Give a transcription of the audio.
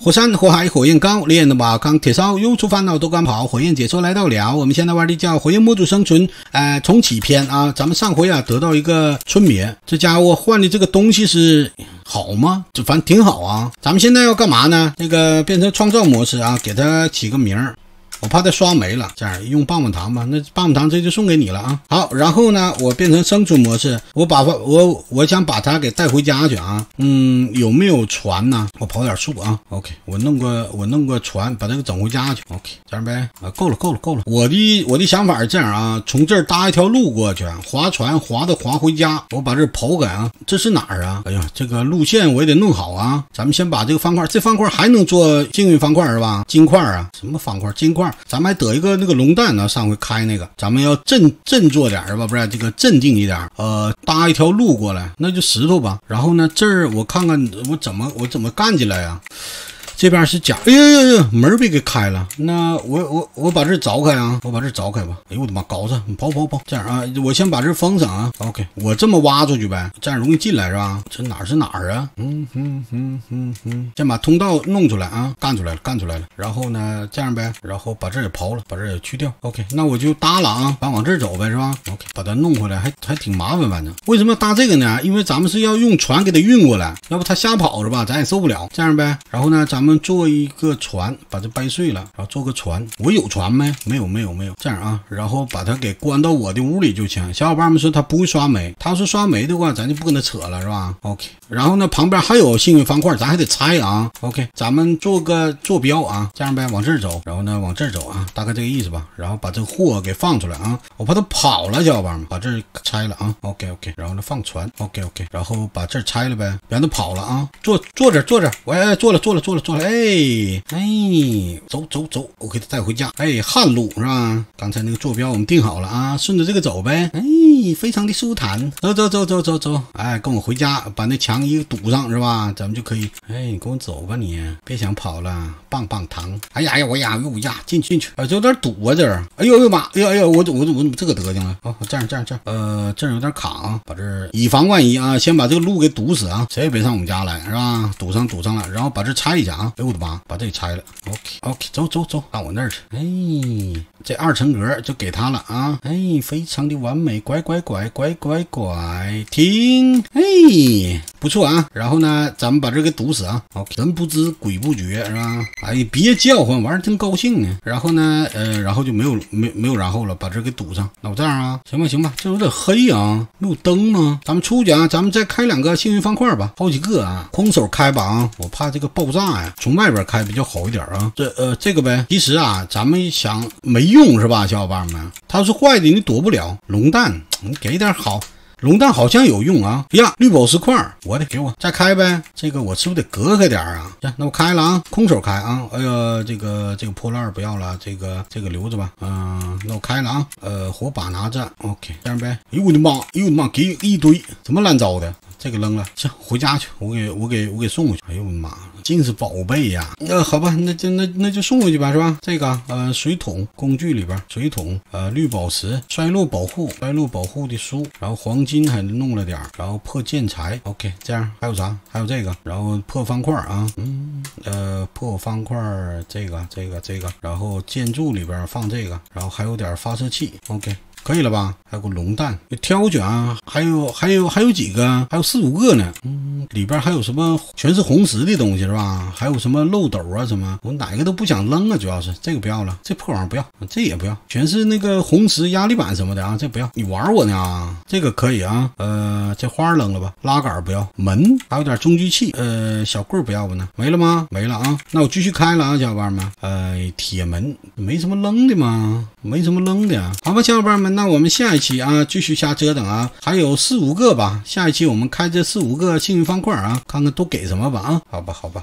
火山、火海、火焰高，烈的瓦钢、铁烧，又出烦恼都敢跑。火焰解说来到了，我们现在玩的叫《火焰模组生存》呃重启篇啊。咱们上回啊得到一个春眠，这家伙换的这个东西是好吗？这反正挺好啊。咱们现在要干嘛呢？那个变成创造模式啊，给它起个名儿。我怕它刷没了，这样用棒棒糖吧。那棒棒糖这就送给你了啊。好，然后呢，我变成生存模式，我把我我想把它给带回家去啊。嗯，有没有船呢？我跑点树啊。OK，我弄个我弄个船，把它给整回家去。OK，这样呗。啊，够了够了够了。我的我的想法是这样啊，从这儿搭一条路过去，划船划的划回家。我把这刨开啊，这是哪儿啊？哎呀，这个路线我也得弄好啊。咱们先把这个方块，这方块还能做幸运方块是吧？金块啊，什么方块？金块。咱们还得一个那个龙蛋呢，上回开那个，咱们要振振作点是吧？不是这个镇定一点，呃，搭一条路过来，那就石头吧。然后呢，这儿我看看我怎么我怎么干起来呀？这边是假，哎呀呀呀，门被给开了。那我我我把这凿开啊，我把这凿开吧。哎呦我的妈，高子，跑跑跑！这样啊，我先把这封上啊。OK，我这么挖出去呗，这样容易进来是吧？这哪是哪儿啊？嗯哼哼哼哼，先把通道弄出来啊，干出来了，干出来了。然后呢，这样呗，然后把这也刨了，把这也去掉。OK，那我就搭了啊，咱往这儿走呗，是吧？OK，把它弄回来还还挺麻烦，反正为什么要搭这个呢？因为咱们是要用船给它运过来，要不它瞎跑是吧？咱也受不了。这样呗，然后呢，咱们。做一个船，把这掰碎了，然后做个船。我有船没？没有，没有，没有。这样啊，然后把它给关到我的屋里就行。小伙伴们说他不会刷煤，他说刷煤的话，咱就不跟他扯了，是吧？OK。然后呢，旁边还有幸运方块，咱还得拆啊。OK，咱们做个坐标啊，这样呗，往这儿走，然后呢，往这儿走啊，大概这个意思吧。然后把这个货给放出来啊，我怕他跑了，小伙伴们，把这拆了啊。OK，OK。然后呢，放船。OK，OK。然后把这拆了呗，别让他跑了啊。坐坐着坐着，喂，坐了坐了坐了坐哎哎，走走走，我给他带回家。哎，旱路是吧？刚才那个坐标我们定好了啊，顺着这个走呗。哎，非常的舒坦。走走走走走走，哎，跟我回家，把那墙一堵上是吧？咱们就可以。哎，你跟我走吧，你别想跑了。棒棒糖。哎呀呀，我呀我呀，进进去。哎，这有点堵啊这儿。哎呦呦妈！哎呀哎呀，我我我怎么这个德行了？哦，这样这样这样。呃，这儿有点卡啊，把这儿以防万一啊，先把这个路给堵死啊，谁也别上我们家来是吧？堵上堵上了，然后把这拆一下啊。哎我的妈！把这给拆了，OK OK，走走走，到我那儿去。哎，这二层格就给他了啊！哎，非常的完美，乖乖乖乖乖乖，停！哎，不错啊。然后呢，咱们把这给堵死啊。OK，人不知鬼不觉是吧？哎，别叫唤，玩儿真高兴呢。然后呢，呃，然后就没有没没有然后了，把这给堵上。那我这样啊，行吧行吧，这有点黑啊，没有灯吗？咱们出去啊，咱们再开两个幸运方块吧，好几个啊，空手开吧啊，我怕这个爆炸呀，从外边开比较好一点啊。这呃这个呗，其实啊，咱们想没用是吧，小伙伴们？它是坏的，你躲不了。龙蛋，你给点好。龙蛋好像有用啊！呀，绿宝石块，我得给我再开呗。这个我是不是得隔开点啊？行，那我开了啊，空手开啊。哎呀，这个这个破烂不要了，这个这个留着吧。嗯，那我开了啊。呃，火把拿着，OK，这样呗。哎呦我的妈！哎呦我的妈！给一堆，怎么乱糟的？这个扔了，行，回家去。我给我给我给送回去。哎呦我的妈！尽是宝贝呀。那好吧，那就那那就送回去吧，是吧？这个呃，水桶工具里边，水桶呃，绿宝石，衰落保护，衰落保护的书，然后黄金还弄了点，然后破建材。OK，这样还有啥？还有这个，然后破方块啊，嗯，呃，破方块这个这个这个，然后建筑里边放这个，然后还有点发射器。OK。可以了吧？还有个龙蛋，挑选啊，还有还有还有几个，还有四五个呢。嗯，里边还有什么？全是红石的东西是吧？还有什么漏斗啊什么？我哪个都不想扔啊，主要是这个不要了，这破玩意不要，这也不要，全是那个红石压力板什么的啊，这不要。你玩我呢啊？这个可以啊。呃，这花扔了吧？拉杆不要，门还有点中继器，呃，小棍不要吧呢？没了吗？没了啊。那我继续开了啊，小伙伴们。呃，铁门没什么扔的吗？没什么扔的。好吧，小伙伴们。那我们下一期啊，继续瞎折腾啊，还有四五个吧。下一期我们开这四五个幸运方块啊，看看都给什么吧啊？好吧，好吧。